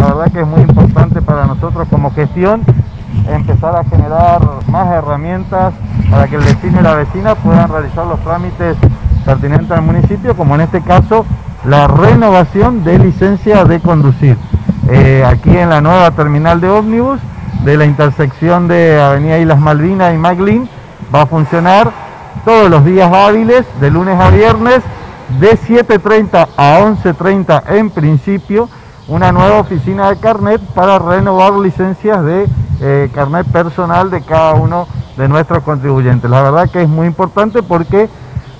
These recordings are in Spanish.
La verdad que es muy importante para nosotros como gestión empezar a generar más herramientas para que el vecino y la vecina puedan realizar los trámites pertinentes al municipio, como en este caso la renovación de licencia de conducir. Eh, aquí en la nueva terminal de ómnibus de la intersección de Avenida Islas Malvinas y Maglin va a funcionar todos los días hábiles, de lunes a viernes, de 7.30 a 11.30 en principio, una nueva oficina de carnet para renovar licencias de eh, carnet personal de cada uno de nuestros contribuyentes. La verdad que es muy importante porque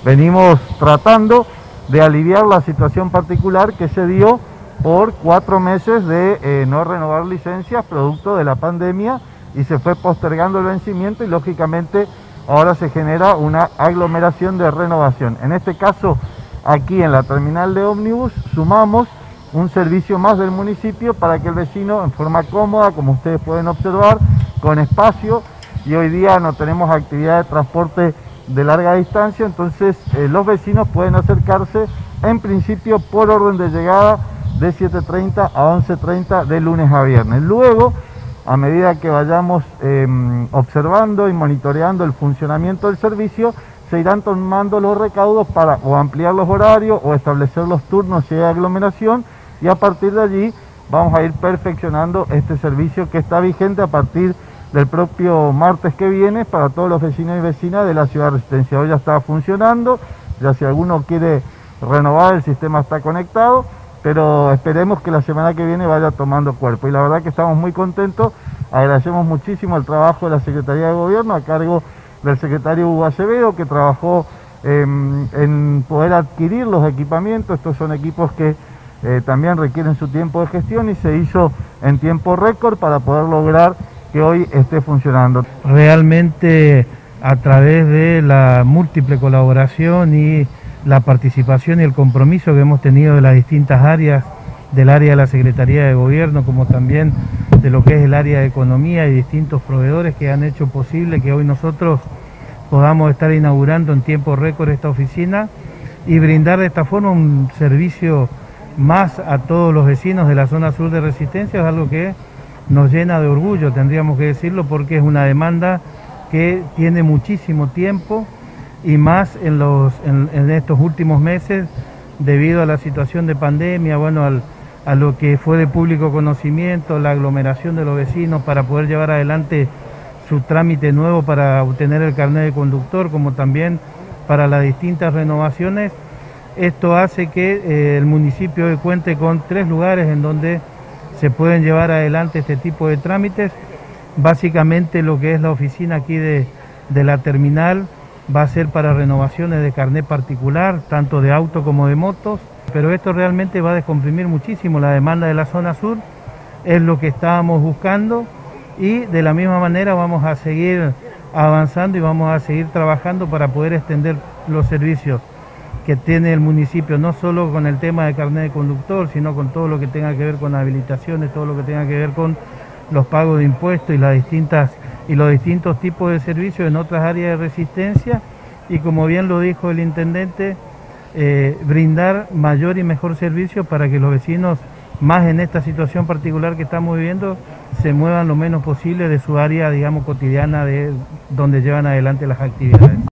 venimos tratando de aliviar la situación particular que se dio por cuatro meses de eh, no renovar licencias producto de la pandemia y se fue postergando el vencimiento y lógicamente ahora se genera una aglomeración de renovación. En este caso, aquí en la terminal de ómnibus sumamos un servicio más del municipio para que el vecino en forma cómoda, como ustedes pueden observar, con espacio y hoy día no tenemos actividad de transporte de larga distancia, entonces eh, los vecinos pueden acercarse en principio por orden de llegada de 7.30 a 11.30 de lunes a viernes. Luego, a medida que vayamos em, observando y monitoreando el funcionamiento del servicio, se irán tomando los recaudos para o ampliar los horarios o establecer los turnos si hay aglomeración y a partir de allí vamos a ir perfeccionando este servicio que está vigente a partir del propio martes que viene para todos los vecinos y vecinas de la ciudad de Resistencia. Hoy ya está funcionando, ya si alguno quiere renovar el sistema está conectado pero esperemos que la semana que viene vaya tomando cuerpo. Y la verdad que estamos muy contentos, agradecemos muchísimo el trabajo de la Secretaría de Gobierno a cargo del secretario Hugo Acevedo, que trabajó en poder adquirir los equipamientos, estos son equipos que eh, también requieren su tiempo de gestión y se hizo en tiempo récord para poder lograr que hoy esté funcionando. Realmente a través de la múltiple colaboración y la participación y el compromiso que hemos tenido de las distintas áreas, del área de la Secretaría de Gobierno, como también de lo que es el área de Economía y distintos proveedores que han hecho posible que hoy nosotros podamos estar inaugurando en tiempo récord esta oficina y brindar de esta forma un servicio más a todos los vecinos de la zona sur de Resistencia, es algo que nos llena de orgullo, tendríamos que decirlo, porque es una demanda que tiene muchísimo tiempo, y más en, los, en, estos últimos meses debido a la situación de pandemia, bueno, a lo que fue de público conocimiento, la aglomeración de los vecinos para poder llevar adelante su trámite nuevo para obtener el carnet de conductor, como también para las distintas renovaciones. Esto hace que eh, el municipio cuente con tres lugares en donde se pueden llevar adelante este tipo de trámites. Básicamente lo que es la oficina aquí de, de la terminal, va a ser para renovaciones de carnet particular, tanto de auto como de motos, pero esto realmente va a descomprimir muchísimo la demanda de la zona sur, es lo que estábamos buscando y de la misma manera vamos a seguir avanzando y vamos a seguir trabajando para poder extender los servicios que tiene el municipio, no solo con el tema de carnet de conductor, sino con todo lo que tenga que ver con habilitaciones, todo lo que tenga que ver con los pagos de impuestos y las distintas y los distintos tipos de servicios en otras áreas de resistencia y como bien lo dijo el intendente, eh, brindar mayor y mejor servicio para que los vecinos, más en esta situación particular que estamos viviendo, se muevan lo menos posible de su área, digamos, cotidiana de donde llevan adelante las actividades.